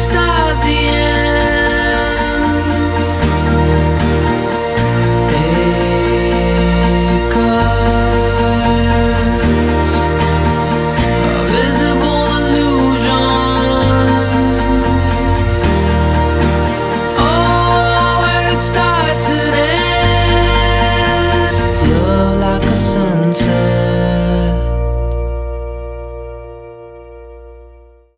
start the end.